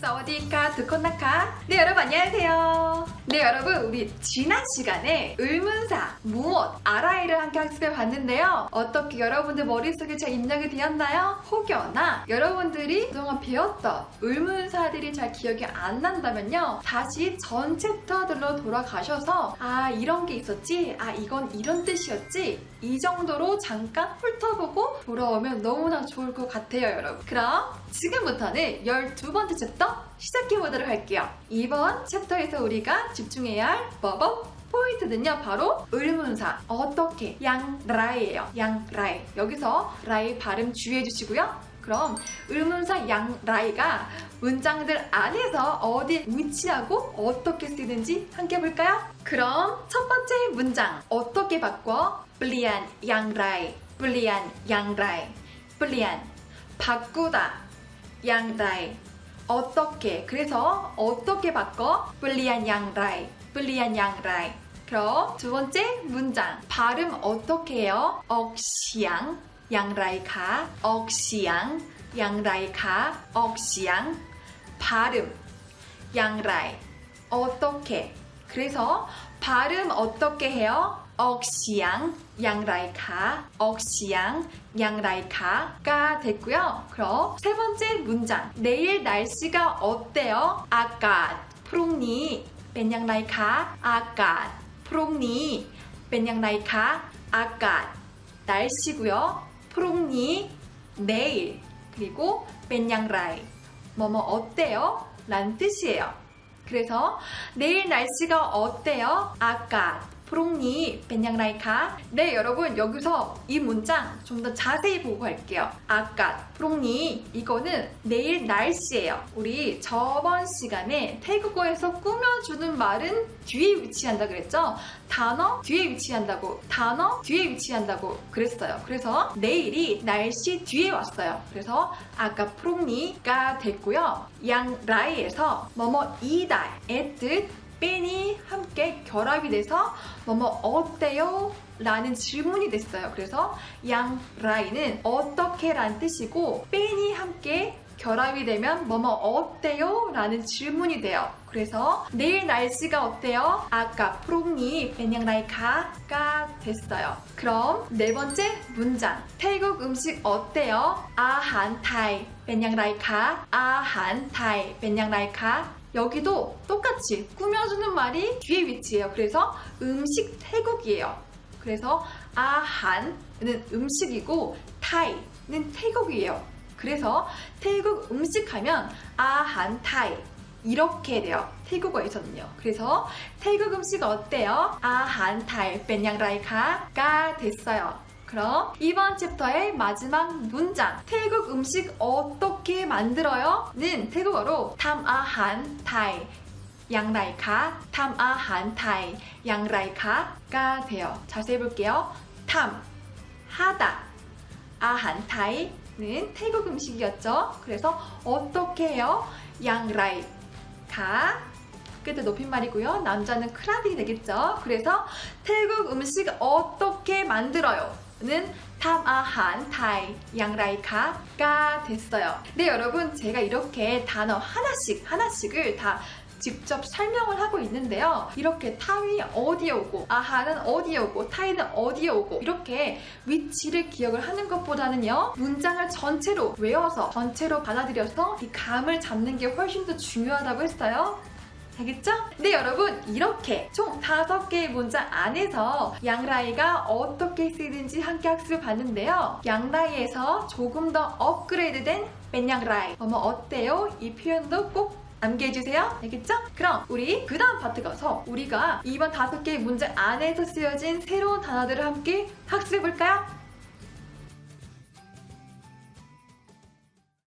사와디카 두콘나카. 네 여러분 안녕하세요. 네 여러분 우리 지난 시간에 의문사 무엇 알아이를 함께 학습해 봤는데요. 어떻게 여러분들 머릿속에 잘 입력이 되었나요? 혹여나 여러분들이 그동안 배웠던 의문사들이 잘 기억이 안 난다면요. 다시 전 챕터들로 돌아가셔서 아 이런 게 있었지? 아 이건 이런 뜻이었지? 이 정도로 잠깐 훑어보고 돌아오면 너무나 좋을 것 같아요 여러분. 그럼 지금부터는 12번째 챕터 시작해 보도록 할게요. 이번 챕터에서 우리가 집중해야 할 문법 포인트는요 바로 의문사. 어떻게? อย่างไร예요. อย่างไร. 여기서 ไร 발음 주의해 주시고요. 그럼 의문사 อย่างไร가 문장들 안에서 어디에 위치하고 어떻게 쓰는지 함께 볼까요? 그럼 첫 번째 문장. 어떻게 바꿔? เปลี่ยนอย่างไร. เปลี่ยนอย่างไร. 블리안 바꾸다. 양라이 어떻게 그래서 어떻게 바꿔? 불리한 양라이 불리한 양라이 그럼 두 번째 문장 발음 어떻게 해요? 억시양 양라이가 억시양 양라이가 억시양 발음 양라이 어떻게 그래서 발음 어떻게 해요? 억시양 양라이카 억시양 양라이카가 됐고요. 그럼 세 번째 문장 내일 날씨가 어때요? 아까 프롱니 벤양라이카 아까 프롱니 벤양라이카 아까 날씨고요. 프롱니 내일 그리고 벤양라이 뭐뭐 어때요? 란 뜻이에요. 그래서 내일 날씨가 어때요? 아까 프롱니 벤양라이카. 네 여러분 여기서 이 문장 좀 더 자세히 보고 갈게요. 아까 프롱니 이거는 내일 날씨예요. 우리 저번 시간에 태국어에서 꾸며주는 말은 뒤에 위치한다 그랬죠? 단어 뒤에 위치한다고 단어 뒤에 위치한다고 그랬어요. 그래서 내일이 날씨 뒤에 왔어요. 그래서 아까 프롱니가 됐고요. 양라이에서 뭐뭐 이다의 뜻 뺀이 함께 결합이 돼서 뭐뭐 어때요? 라는 질문이 됐어요. 그래서 양 라이는 어떻게 란 뜻이고 뺀이 함께 결합이 되면 뭐뭐 어때요? 라는 질문이 돼요. 그래서 내일 날씨가 어때요? 아까 프롱니 벤양라이카가 됐어요. 그럼 네 번째 문장 태국 음식 어때요? 아한 타이 벤양라이카 아한 타이 벤양라이카 여기도 똑같이 꾸며주는 말이 뒤에 위치해요. 그래서 음식 태국이에요. 그래서 아한은 음식이고 타이는 태국이에요. 그래서 태국 음식 하면 아한 타이 이렇게 돼요. 태국어에서는요. 그래서 태국 음식 어때요? 아한 타이 벤양라이카가 됐어요. 그럼 이번 챕터의 마지막 문장 태국 음식 어떻게 만들어요? 는 태국어로 탐아한 타이 양라이카 탐아한 타이 양라이카가 돼요. 자세히 볼게요. 탐 하다 아한 타이는 태국 음식이었죠. 그래서 어떻게 해요? 양라이카 끝에 높임말이고요. 남자는 크라비 되겠죠. 그래서 태국 음식 어떻게 만들어요? 는 탐아한 타이 양라이카가 됐어요. 네 여러분 제가 이렇게 단어 하나씩 하나씩을 다 직접 설명을 하고 있는데요. 이렇게 타위 어디에 오고 아하는 어디에 오고 타이는 어디에 오고 이렇게 위치를 기억을 하는 것보다는요. 문장을 전체로 외워서 전체로 받아들여서 이 감을 잡는 게 훨씬 더 중요하다고 했어요. 알겠죠? 네 여러분 이렇게 총 5개의 문장 안에서 양라이가 어떻게 쓰이는지 함께 학습을 봤는데요. 양라이에서 조금 더 업그레이드된 맨양라이 어머 어때요? 이 표현도 꼭 암기해주세요. 알겠죠? 그럼 우리 그 다음 파트 가서 우리가 이번 다섯 개의 문제 안에서 쓰여진 새로운 단어들을 함께 학습해볼까요?